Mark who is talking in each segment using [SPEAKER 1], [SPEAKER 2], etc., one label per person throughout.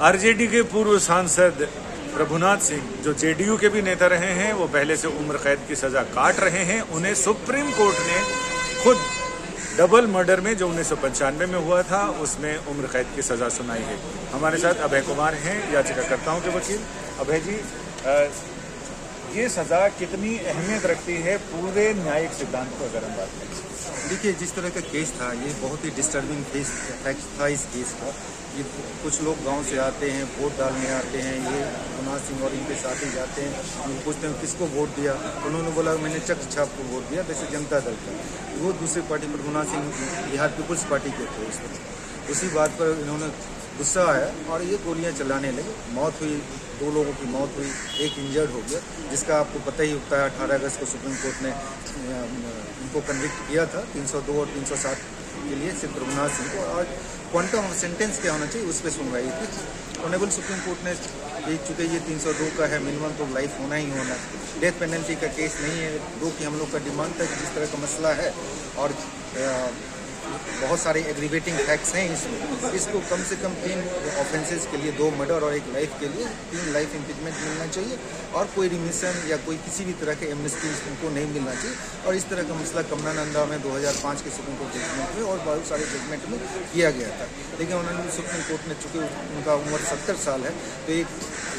[SPEAKER 1] RJD के पूर्व सांसद प्रभुनाथ सिंह, जो जेडीयू के भी नेता रहे हैं, वो पहले से उम्र कैद की सजा काट रहे हैं। उन्हें सुप्रीम कोर्ट ने खुद डबल मर्डर में, जो उन्नीस में हुआ था, उसमें उम्र कैद की सजा सुनाई है। हमारे साथ अभय कुमार हैं, याचिकाकर्ताओं के वकील। अभय जी ये सजा कितनी अहमियत रखती है? पूरे न्यायिक सिद्धांत को अगर हम बात करें।
[SPEAKER 2] देखिए, जिस तरह का केस था, ये बहुत ही डिस्टर्बिंग केस था इस केस का। ये कुछ लोग गाँव से आते हैं, वोट डालने आते हैं, ये गुना सिंह और इनके साथ ही जाते हैं हम पूछते हैं किसको वोट दिया? उन्होंने बोला, मैंने चक छाप को वोट दिया, वैसे जनता दल का। वो दूसरी पार्टी पर गुना सिंह बिहार पीपुल्स पार्टी के थे उस उसी बात पर इन्होंने गुस्सा आया और ये गोलियाँ चलाने लगे। मौत हुई, दो लोगों की मौत हुई, एक इंजर्ड हो गया, जिसका आपको पता ही होता है, अठारह अगस्त को सुप्रीम कोर्ट ने इनको कन्विक्ट किया था 302 और 307 के लिए सिर्फ़ रघुनाथ सिंह को। और क्वांटम ऑफ़ सेंटेंस क्या होना चाहिए, उस पर सुनवाई थी ऑनेबल सुप्रीम कोर्ट ने देख चुके ये 302 का है मिनिमम तो लाइफ होना ही होना डेथ पेनल्टी का केस नहीं है, दो की हम लोग का डिमांड था जिस तरह का मसला है, और बहुत सारे एग्रीवेटिंग फैक्ट्स हैं इसमें इसको कम से कम तीन ऑफेंसेस के लिए, दो मर्डर और एक लाइफ के लिए, तीन लाइफ इम्पिजमेंट मिलना चाहिए। और कोई रिमिशन या कोई किसी भी तरह के एमनेस्टी उनको नहीं मिलना चाहिए। और इस तरह का मसला कमनानंदा में 2005 के सुप्रीम कोर्ट जजमेंट में और बहुत सारे जजमेंट में किया गया था। लेकिन उन्होंने सुप्रीम कोर्ट ने चूँकि उनका उम्र सत्तर साल है तो एक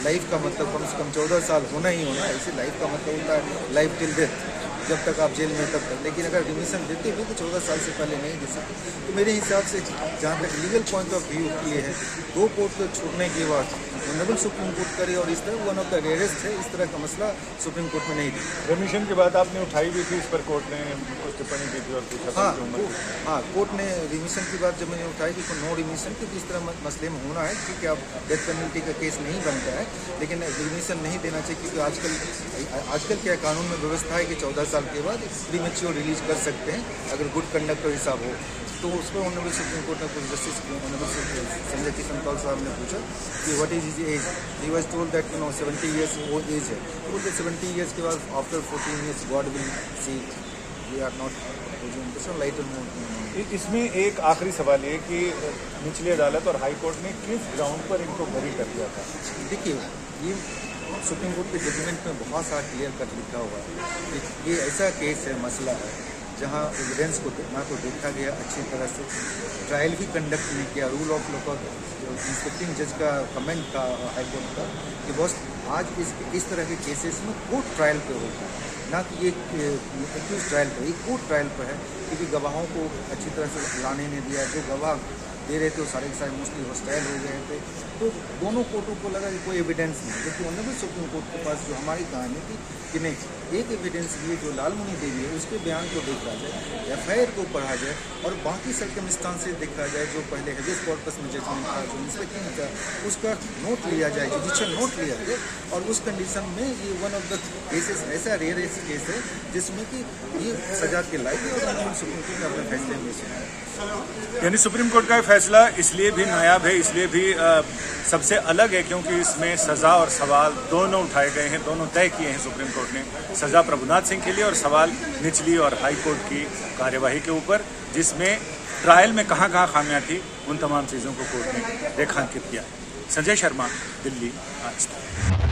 [SPEAKER 2] लाइफ का मतलब कम से कम चौदह साल होना ही होना, ऐसे लाइफ का मतलब होता है लाइफ टिल डेथ जब तक आप जेल में तब तक। लेकिन अगर रिमिशन देते हुए तो चौदह साल से पहले नहीं दे सकते। तो मेरे हिसाब से जहाँ तक लीगल पॉइंट ऑफ़ व्यू ये है, दो कोर्ट को छोड़ने के बाद ऑनरेबल सुप्रीम कोर्ट करे और इस तरह वन ऑफ़ द रेयरेस्ट है इस तरह का मसला सुप्रीम कोर्ट में नहीं थी
[SPEAKER 1] रिमिशन के बाद आपने उठाई भी थी इस पर कोर्ट ने कुछ टिप्पणी की थी और
[SPEAKER 2] हाँ हाँ कोर्ट ने रिमिशन की बात जब मैंने उठाई थी तो नो रिमिशन क्योंकि इस तरह मसले में होना है क्योंकि अब डेथ पेनल्टी का केस नहीं बनता है लेकिन रिमिशन नहीं देना चाहिए क्योंकि आजकल आजकल क्या कानून में व्यवस्था है कि चौदह साल के बाद प्री मेच्योर रिलीज़ कर सकते हैं अगर गुड कंडक्ट का हिसाब हो। तो उस पर ऑनरेबल सुप्रीम कोर्ट ने कुछ जस्टिस ऑनरेबल संजय किशन कौल साहब ने पूछा कि what is is age he was told that you know 70 years वो एज है। तो बोलते 70 इयर्स के बाद after fourteen years God will see we are not light
[SPEAKER 1] इसमें एक आखिरी सवाल ये कि निचली अदालत और हाई कोर्ट ने किस ग्राउंड पर इनको बरी कर दिया था?
[SPEAKER 2] देखिए ये सुप्रीम कोर्ट के जजमेंट में बहुत सारा क्लियर कट लिखा हुआ है ये ऐसा केस है मसला है जहाँ एविडेंस को ना तो देखा गया अच्छी तरह से। ट्रायल भी कंडक्ट नहीं किया। रूल ऑफ़ लॉ का इंस्पेक्टिंग जज का कमेंट था हाईकोर्ट का, कि बस आज इस इस तरह के केसेस में कोर्ट ट्रायल पे होता है। ना कि ये एक्यूज ट्रायल पर ये कोर्ट ट्रायल पर है, क्योंकि गवाहों को अच्छी तरह से लाने नहीं दिया। जो गवाह दे रहे थे वो सारे के सारे मोस्टली हॉस्टाइल हो गए थे। तो दोनों कोर्टों को लगा कि कोई एविडेंस नहीं जबकि भी सुप्रीम कोर्ट के पास जो हमारी कहानी थी कि नहीं, एक एविडेंस ये जो लालमुनि देवी है, उसके बयान को देखा जाए एफ़ आई को पढ़ा जाए और बाकी सर्कम से देखा जाए, जो पहले हेबियस कॉर्पस में जजमेंट था, जो इंस्पेक्टिंग था, उसका नोट लिया जाए जुडिशल नोट लिया जाए और उस कंडीशन में ये वन ऑफ़ द केसेस ऐसा रेयर केस है, जिसमें कि ये सजा के लायक और सुप्रीम कोर्ट ने अपने फैसले में
[SPEAKER 1] यानी सुप्रीम कोर्ट का फैसला इसलिए भी नायाब है, इसलिए भी सबसे अलग है क्योंकि इसमें सजा और सवाल दोनों उठाए गए हैं, दोनों तय किए हैं सुप्रीम कोर्ट ने। सजा प्रभुनाथ सिंह के लिए और सवाल निचली और हाई कोर्ट की कार्यवाही के ऊपर, जिसमें ट्रायल में कहाँ कहाँ खामियाँ थी, उन तमाम चीज़ों को कोर्ट ने रेखांकित किया। संजय शर्मा, दिल्ली, आज।